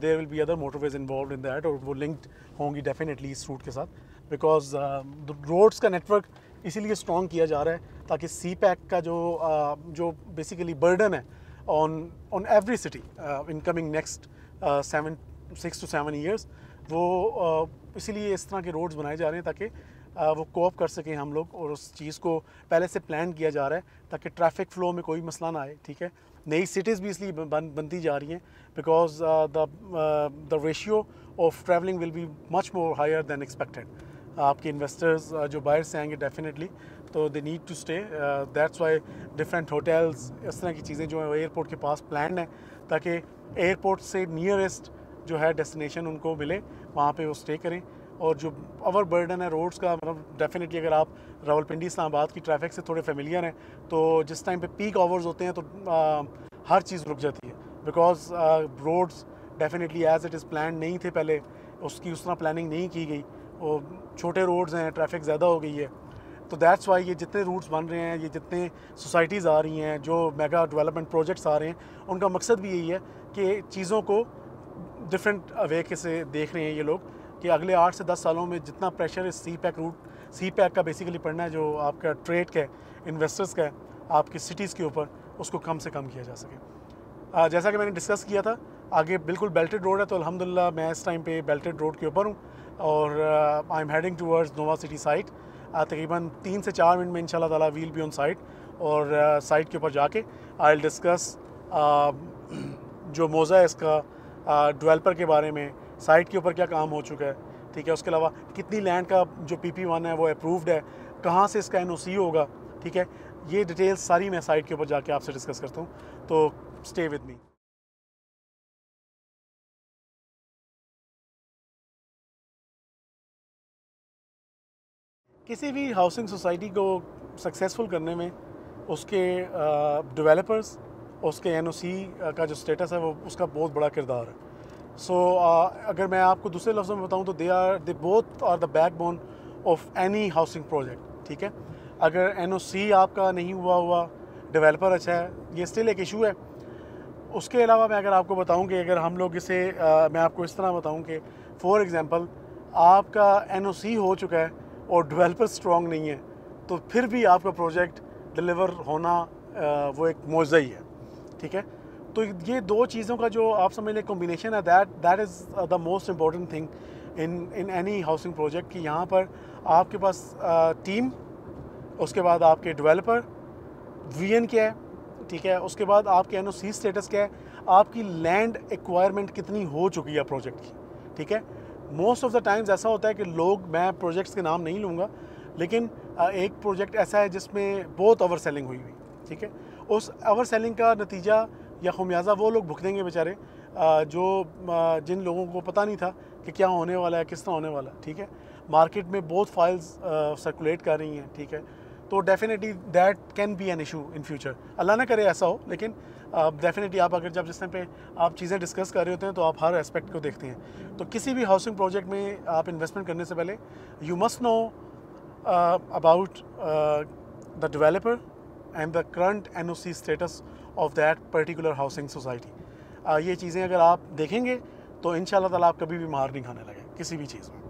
S1: there will be other motorways involve in that और वो लिंक्ड होंगी डेफिनेटली इस रूट के साथ। बिकॉज़ रोड्स uh, का नेटवर्क इसीलिए स्ट्रॉन्ग किया जा रहा है ताकि सी पैक का जो uh, जो बेसिकली बर्डन है on on every city in coming next seven six to seven years वो इसीलिए इस तरह के रोड्स बनाए जा रहे हैं ताकि वो कोप कर सकें हम लोग और उस चीज़ को पहले से प्लान किया जा रहा है ताकि ट्रैफ़िक फ़्लो में कोई मसला ना आए ठीक है? नई सिटीज़ भी इसलिए बन, बनती जा रही हैं because the the ratio of travelling will be much more higher than expected आपके इन्वेस्टर्स uh, जो बाहर से आएँगे डेफिनेटली तो they need to stay that's why different hotels इस तरह की चीज़ें जो है एयरपोर्ट के पास प्लान है ताकि एयरपोर्ट से नियरेस्ट जो है डेस्टिनेशन उनको मिले वहाँ पे वो स्टे करें। और जो ओवर बर्डन है रोड्स का मतलब डेफिनेटली अगर आप रावलपिंडी इस्लामाबाद की ट्रैफ़िक से थोड़े फेमिलियर हैं तो जिस टाइम पे पीक आवर्स होते हैं तो आ, हर चीज़ रुक जाती है। Because roads definitely as it is plan नहीं थे पहले उसकी उस तरह प्लानिंग नहीं की गई। वो छोटे रोड्स हैं ट्रैफ़िक ज़्यादा हो गई है। तो दैट्स वाई ये जितने रूट्स बन रहे हैं ये जितने सोसाइटीज़ आ रही हैं जो मेगा डेवलपमेंट प्रोजेक्ट्स आ रहे हैं उनका मकसद भी यही है कि चीज़ों को डिफरेंट वे के से देख रहे हैं ये लोग कि अगले आठ से दस सालों में जितना प्रेशर इस CPEC route CPEC का बेसिकली पड़ना है, जो आपका ट्रेड का है इन्वेस्टर्स का है, आपकी सिटीज़ के ऊपर, उसको कम से कम किया जा सके। जैसा कि मैंने डिस्कस किया था, आगे बिल्कुल बेल्टेड रोड है तो अल्हम्दुलिल्लाह मैं इस टाइम पे बेल्टेड रोड के ऊपर हूँ, और I am heading towards Nova City site तकरीबन तीन से चार मिनट में इंशाल्लाह ताला वील बी ऑन साइट और साइट के ऊपर जाके आई डिस्कस जो मोज़ा है इसका डेवलपर के बारे में साइट के ऊपर क्या काम हो चुका है, ठीक है? उसके अलावा कितनी लैंड का जो पी पी वन है, वो अप्रूव्ड है, कहाँ से इसका एन ओ सी होगा, ठीक है? ये डिटेल्स सारी मैं साइट के ऊपर जाके आपसे डिस्कस करता हूँ तो स्टे विद मी किसी भी हाउसिंग सोसाइटी को सक्सेसफुल करने में, उसके डेवलपर्स उसके एनओसी का जो स्टेटस है वो उसका बहुत बड़ा किरदार है। सो so, uh, अगर मैं आपको दूसरे लफ्ज़ों में बताऊँ तो they are they both are the backbone of any housing project ठीक है? अगर एनओसी आपका नहीं हुआ हुआ डेवलपर अच्छा है ये स्टिल एक इशू है। उसके अलावा मैं अगर आपको बताऊँ कि अगर हम लोग इसे आ, मैं आपको इस तरह बताऊँ कि फॉर एग्ज़ाम्पल आपका एनओसी हो चुका है और डेवलपर स्ट्रॉन्ग नहीं है तो फिर भी आपका प्रोजेक्ट डिलीवर होना आ, वो एक मौजा ही है। ठीक है? तो ये दो चीज़ों का जो आप समझ लें कॉम्बिनेशन है that that is the most important thing in in any housing project कि यहाँ पर आपके पास टीम उसके बाद आपके डेवलपर वी क्या है? ठीक है? उसके बाद आपके एन स्टेटस क्या है? आपकी लैंड एक्वायरमेंट कितनी हो चुकी है प्रोजेक्ट की, ठीक है? मोस्ट ऑफ़ द टाइम्स ऐसा होता है कि लोग, मैं प्रोजेक्ट्स के नाम नहीं लूँगा, लेकिन एक प्रोजेक्ट ऐसा है जिसमें बहुत ओवर सेलिंग हुई हुई, ठीक है? उस ओवर सेलिंग का नतीजा या खमियाजा वो लोग भुगतेंगे देंगे बेचारे जो जिन लोगों को पता नहीं था कि क्या होने वाला है, किस तरह होने वाला है, ठीक है? मार्केट में बहुत फाइल्स सर्कुलेट कर रही हैं, ठीक है? तो definitely that can be an issue in future अल्लाह ना करे ऐसा हो, लेकिन डेफिनेटली आप अगर जब जिस टाइम पे आप चीज़ें डिस्कस कर रहे होते हैं तो आप हर एस्पेक्ट को देखते हैं। तो किसी भी हाउसिंग प्रोजेक्ट में आप इन्वेस्टमेंट करने से पहले you must know about the developer and the current and status of that particular housing society ये चीज़ें अगर आप देखेंगे तो इन ताला आप कभी भी मार नहीं खाने लगे, किसी भी चीज़ में।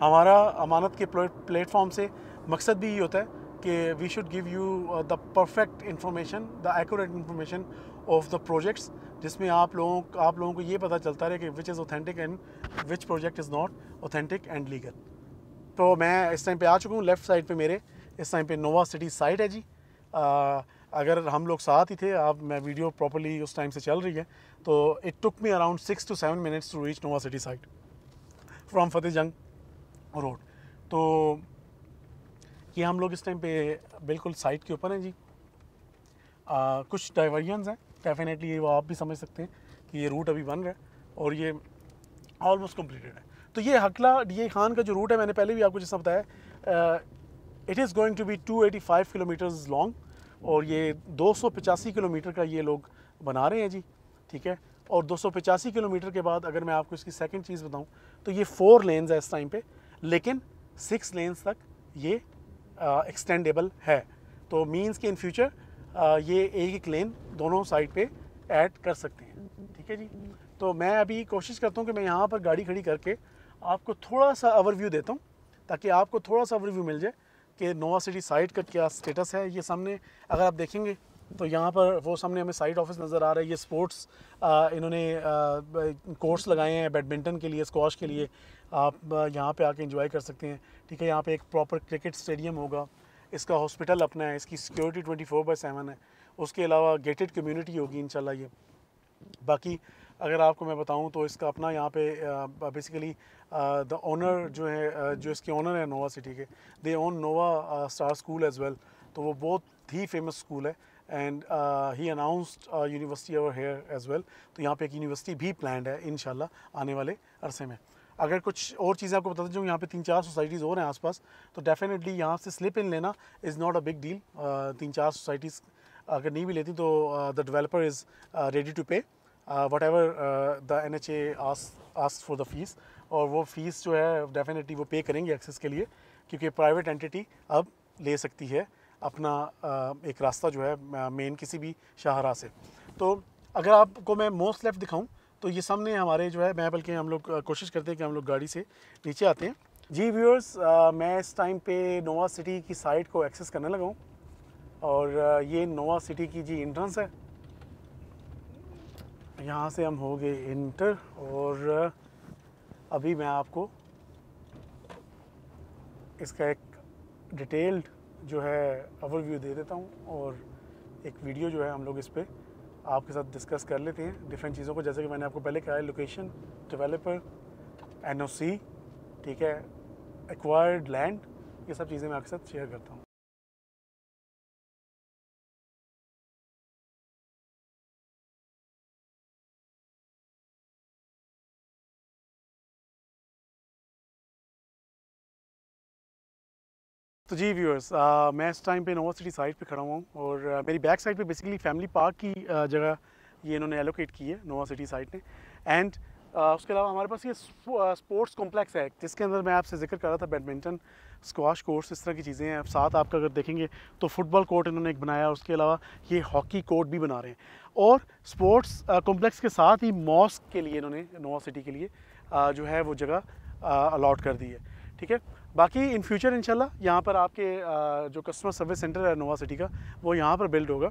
S1: हमारा अमानत के प्लेटफॉर्म से मकसद भी ये होता है कि we should give you the perfect information the accurate information of the projects जिसमें आप लोगों आप लोगों को ये पता चलता रहे कि which is authentic and which project is not authentic and legal तो मैं इस टाइम पे आ चुका हूँ लेफ़्ट साइड पे मेरे। इस टाइम पे नोवा सिटी साइट है जी। आ, अगर हम लोग साथ ही थे आप मैं वीडियो प्रॉपरली उस टाइम से चल रही है तो it took me around six to seven minutes to reach Nova City site from Fateh Jang road तो ये हम लोग इस टाइम पे बिल्कुल साइट के ऊपर हैं जी। आ, कुछ डाइवर्जन्स हैं डेफिनेटली वो आप भी समझ सकते हैं कि ये रूट अभी बन रहा है और ये ऑलमोस्ट कम्प्लीटेड है। तो ये हकला डी खान का जो रूट है मैंने पहले भी आपको जैसा बताया it is going to be 285 kilometres long और ये दो सौ पचासी किलोमीटर का ये लोग बना रहे हैं जी, ठीक है? और दो सौ पचासी किलोमीटर के बाद अगर मैं आपको इसकी सेकेंड चीज़ बताऊँ तो ये फोर लेन्स है इस टाइम पर लेकिन सिक्स लेन्स तक ये एक्सटेंडेबल है। तो मीन्स कि इन फ्यूचर ये एक एक लेन दोनों साइड पे ऐड कर सकते हैं, ठीक है जी? तो मैं अभी कोशिश करता हूँ कि मैं यहाँ पर गाड़ी खड़ी करके आपको थोड़ा सा ओवरव्यू देता हूँ, ताकि आपको थोड़ा सा ओवरव्यू मिल जाए। कि नोवा सिटी साइट का क्या स्टेटस है ये सामने? अगर आप देखेंगे तो यहाँ पर वो सामने हमें साइट ऑफ़िस नज़र आ रहा है। ये स्पोर्ट्स इन्होंने कोर्स लगाए हैं बैडमिंटन के लिए स्कॉश के लिए। आप यहाँ पे आके एंजॉय कर सकते हैं। ठीक है, यहाँ पे एक प्रॉपर क्रिकेट स्टेडियम होगा। इसका हॉस्पिटल अपना है, इसकी security twenty four by seven है। उसके अलावा गेटेड कम्यूनिटी होगी इन ये। बाकी अगर आपको मैं बताऊँ तो इसका अपना यहाँ पे बेसिकली द ओनर जो है जो इसके ओनर है नोवा सिटी के they own Nova Star school as well तो वो बहुत ही फ़ेमस स्कूल है. And he announced university over here as well तो यहाँ पे एक यूनिवर्सिटी भी प्लान है इन आने वाले अरसे में. अगर कुछ और चीज़ें आपको बताते जाऊँ यहाँ पे तीन चार सोसाइटीज़ और हैं आसपास तो डेफिनेटली यहाँ से स्लिप इन लेना is not a big deal तीन चार सोसाइटीज़ अगर नहीं भी लेती तो the developer is ready to pay whatever the N H A asked for the fees और वो फ़ीस जो है डेफिनेटली वो पे करेंगे एक्सेस के लिए, क्योंकि प्राइवेट एंटिटी अब ले सकती है अपना एक रास्ता जो है मेन किसी भी शाहरा से। तो अगर आपको मैं मोस्ट लेफ़्ट दिखाऊँ तो ये सामने हमारे जो है, मैं बल्कि हम लोग कोशिश करते हैं कि हम लोग गाड़ी से नीचे आते हैं। जी व्यूअर्स मैं इस टाइम पे नोवा सिटी की साइट को एक्सेस करने लगा हूँ। और ये नोवा सिटी की जी इंट्रेंस है। यहाँ से हम हो गए इंटर और अभी मैं आपको इसका एक डिटेल्ड जो है ओवरव्यू दे देता हूँ और एक वीडियो जो है हम लोग इस पर आपके साथ डिस्कस कर लेते हैं। डिफरेंट चीज़ों को, जैसे कि मैंने आपको पहले कहा है लोकेशन डेवलपर एनओसी ठीक है एक्वायर्ड लैंड ये सब चीज़ें मैं आपके साथ शेयर करता हूँ। तो जी व्यूअर्स मैं इस टाइम पे नोवा सिटी साइड पे खड़ा हुआ हूँ और uh, मेरी बैक साइड पे बेसिकली फैमिली पार्क की जगह ये इन्होंने एलोकेट की है नोवा सिटी साइड ने एंड उसके अलावा हमारे पास ये स्पोर्ट्स कॉम्प्लेक्स है जिसके अंदर मैं आपसे ज़िक्र कर रहा था बैडमिंटन स्क्वाश कोर्ट्स इस तरह की चीज़ें हैं। साथ आपका अगर देखेंगे तो फुटबॉल कोर्ट इन्होंने एक बनाया उसके अलावा ये हॉकी कोर्ट भी बना रहे हैं। और स्पोर्ट्स कॉम्प्लेक्स के साथ ही मॉस्क के लिए इन्होंने नोवा सिटी के लिए जो है वो जगह अलाट कर दी है। ठीक है? बाकी इन फ्यूचर इंशाल्लाह यहाँ पर आपके जो कस्टमर सर्विस सेंटर है नोवा सिटी का वो यहाँ पर बिल्ड होगा।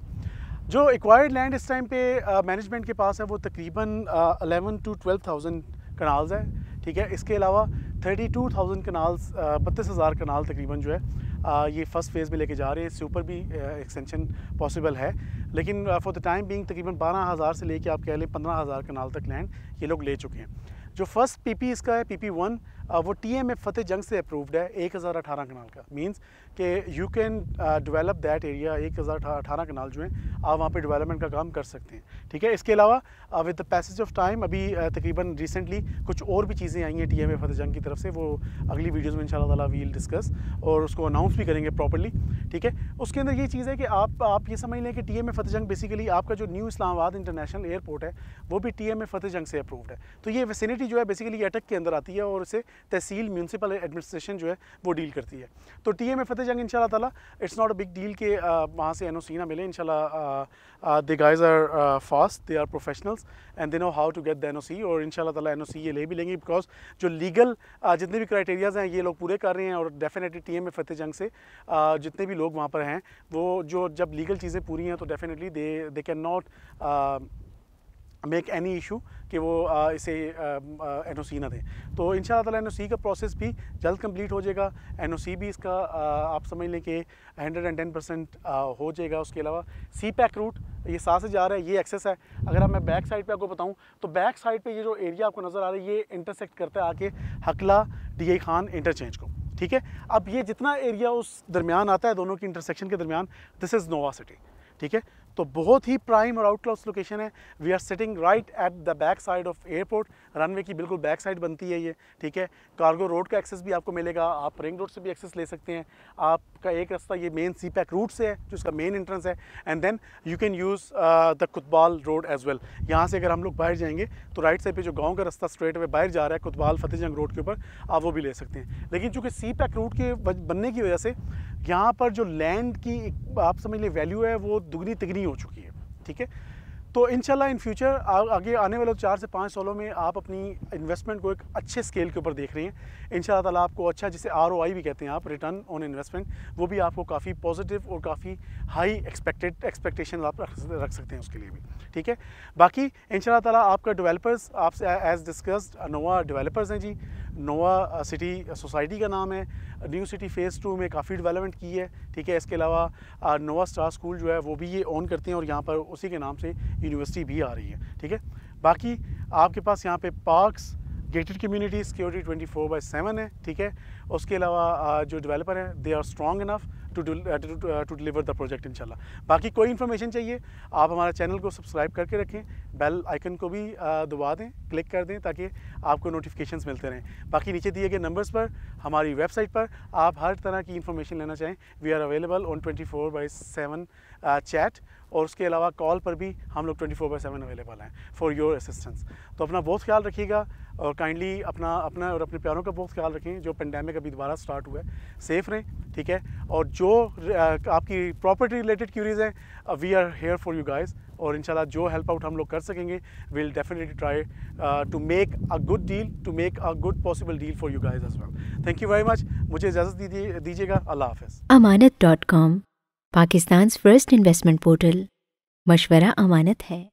S1: जो एक्वायर्ड लैंड इस टाइम पे मैनेजमेंट के पास है वो तकरीबन eleven to twelve thousand kanals है ठीक है? इसके अलावा थर्टी टू थाउज़ेंड कनाल्स बत्तीस हज़ार कनाल तकरीबन जो है आ, ये फ़र्स्ट फ़ेज़ में लेके जा रहे हैं। इससे ऊपर भी एक्सटेंशन पॉसिबल है। लेकिन फॉर द टाइम बिंग तकरीबन बारह हज़ार से लेके आप कह लें पंद्रह हज़ार कनाल तक लैंड ये लोग ले चुके हैं। जो फ़र्स्ट पीपी इसका है पीपी वन वो T M F Fateh Jang से अप्रूव्ड है एक हज़ार अठारह कनाल का। मींस कि you can develop that area एक हज़ार अठारह कनाल जो है आप वहाँ पे डेवलपमेंट का काम कर सकते हैं। ठीक है? इसके अलावा with the passage of time अभी uh, तकरीबन रिसेंटली कुछ और भी चीज़ें आई हैं टी एम एफ़ फतेह जंग की तरफ़ से वो अगली वीडियोज़ में इन शाला तला वील डिस्कस और उसको अनाउंस भी करेंगे प्रॉपरली ठीक है? उसके अंदर ये चीज़ है कि आप आप ये समझ लें कि टी एम एफ़ फतेह जंग बेसिकली आपका जो न्यू इस्लामाबाद इंटरनेशनल एयरपोर्ट है वो भी T M F Fateh Jang से अप्रूव्ड है। तो ये वैसिनिटी जो है बेसिकली अटक के अंदर आती है और इसे तहसील म्यूनसिपल एडमिनिस्ट्रेशन जो है, वो डील करती है। तो T M F Fateh Jang इन ताला it's not a big deal के वहाँ से एन ओ सी ना मिले इन they guys are fast they are professionals and they know how to get the N O C और इन ताला एन ओ सी ये ले भी लेंगे बिकॉज़ जो लीगल जितने भी क्राइटेरियाज़ हैं, ये लोग पूरे कर रहे हैं, और definitely T M A Fateh Jang से जितने भी लोग वहाँ पर हैं, वो जो जब लीगल चीज़ें पूरी हैं तो definitely they they cannot make any issue कि वो आ, इसे एन ओ सी ना दें। तो इन ताला एन ओ सी का प्रोसेस भी जल्द कंप्लीट हो जाएगा। एन ओ सी भी इसका आ, आप समझ लें कि हंड्रेड एंड टेन परसेंट हो जाएगा। उसके अलावा सी पैक रूट ये साथ से जा रहा है ये एक्सेस है। अगर आप मैं बैक साइड पे आपको बताऊँ तो बैक साइड पे ये जो एरिया आपको नज़र आ रहा है ये इंटरसेक्ट करता है आके हकला डी खान इंटरचेंज को। ठीक है? अब ये जितना एरिया उस दरमियान आता है दोनों की इंटरसेक्शन के दरमियान दिस इज़ नोवा सिटी ठीक है? तो बहुत ही प्राइम और आउट क्लास लोकेशन है। We are sitting right at the back side of airport runway की बिल्कुल बैक साइड बनती है ये, ठीक है? कार्गो रोड का एक्सेस भी आपको मिलेगा, आप रिंग रोड से भी एक्सेस ले सकते हैं। आपका एक रास्ता ये मेन सी पैक रूट से है, जो इसका मेन इंट्रेंस है। And then you can use the Qutbal road as well यहाँ से अगर हम लोग बाहर जाएँगे तो राइट साइड पर जो गाँव का रास्ता स्ट्रेट वे बाहर जा रहा है कुतबाल फतेहजंग रोड के ऊपर, आप वो भी ले सकते हैं। लेकिन चूँकि सी पैक रूट के बनने की वजह से, यहाँ पर जो लैंड की आप समझ लीजिए वैल्यू है, वो दुगनी तिगनी हो चुकी है, ठीक है? तो इनशाला इन फ्यूचर आगे आने वाले चार से पाँच सालों में आप अपनी इन्वेस्टमेंट को एक अच्छे स्केल के ऊपर देख रहे हैं। इन ताला आपको अच्छा जिसे आरओआई भी कहते हैं आप रिटर्न ऑन इन्वेस्टमेंट वो भी आपको काफ़ी पॉजिटिव और काफ़ी हाई एक्सपेक्टेड एक्सपेक्टेशन आप रख सकते हैं उसके लिए भी। ठीक है? बाकी इन ताला आपका डेवलपर्स आपसे एज डिस्कस्ड नोवा डेवलपर्स हैं जी। नोवा सिटी सोसाइटी का नाम है न्यू सिटी फ़ेज़ टू में काफ़ी डेवलपमेंट की है, ठीक है? इसके अलावा नोवा स्टार स्कूल जो है, वो भी ये ऑन करते हैं और यहाँ पर उसी के नाम से यूनिवर्सिटी भी आ रही है, ठीक है? बाकी आपके पास यहाँ पे parks gated community security twenty four by seven है, ठीक है? उसके अलावा जो डेवलपर हैं they are strong enough to deliver the project इनशाला बाकी कोई इन्फॉर्मेशन चाहिए आप हमारा चैनल को सब्सक्राइब करके रखें बेल आइकन को भी uh, दबा दें क्लिक कर दें ताकि आपको नोटिफिकेशन मिलते रहें। बाकी नीचे दिए गए नंबर्स पर हमारी वेबसाइट पर आप हर तरह की इन्फॉर्मेशन लेना चाहें we are available on twenty four by seven chat और उसके अलावा कॉल पर भी हम लोग twenty four by seven available हैं फॉर योर असिस्टेंस तो अपना बहुत ख्याल रखिएगा और काइंडली अपना अपना और अपने प्यारों का बहुत ख्याल रखें जो पेंडेमिक अभी दोबारा स्टार्ट हुआ है। सेफ़ रहें, ठीक है? और जो आपकी प्रॉपर्टी रिलेटेड क्यूरीज हैं we are here for you guys और इंशाल्लाह जो हेल्प आउट हम लोग कर सकेंगे will definitely try to make a good deal to make a good possible deal for you guys as well thank you very much मुझे इजाज़त दीजिएगा। अल्लाह हाफिज़।
S2: Amanat dot com Pakistan first investment portal मशवरा अमानत है।